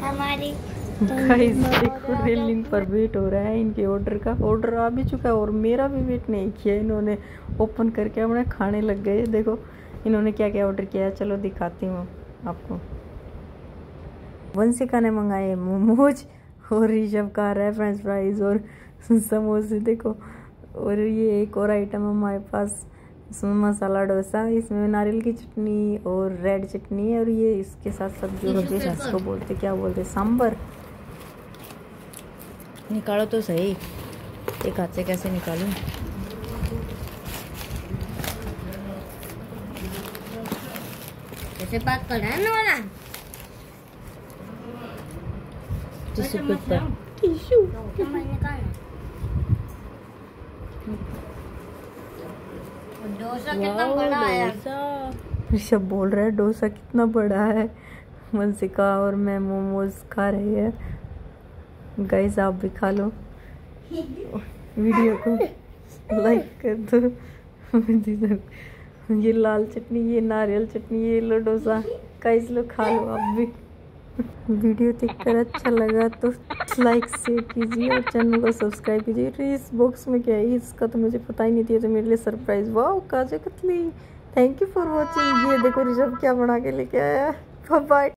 हमारी देखो पर वेट हो रहा है इनके ऑर्डर का। ऑर्डर आ भी चुका है और मेरा भी वेट नहीं किया इन्होंने। ओपन करके अपने खाने लग गए। देखो, इन्होंने क्या क्या ऑर्डर किया है? चलो, दिखाती हूँ आपको। वंशिका ने मंगाए, मोमोज और ऋषभ का रहा है फ्रेंच फ्राइज और समोसे, देखो। और ये एक और आइटम हमारे पास। इसमें मसाला डोसा इसमें नारियल की चटनी और रेड चटनी है और ये इसके साथ सब्ज़ी होती है इसको बोलते क्या बोलते सांबर निकालो तो सही। एक हाथ से कैसे निकालूं? कैसे बात कर रहा है ना वाला? टिश्यू। पेपर टिश्यू डोसा कितना बड़ा है। ऋषभ बोल रहा है डोसा कितना बड़ा है। मनसिका और मैं मोमोज खा रहे हैं। गाइस आप भी खा लो। वीडियो को लाइक कर दो। ये लाल चटनी ये नारियल चटनी ये लो डोसा। गाइस लो खा लो आप भी। वीडियो देखकर अच्छा लगा तो लाइक शेयर कीजिए और चैनल को सब्सक्राइब कीजिए। इस बॉक्स में क्या है? इसका तो मुझे पता ही नहीं थी तो मेरे लिए सरप्राइज़ वाह kaju katli thank you for watching ये देखो, रिज़र्व क्या बना के लेके आया। बाय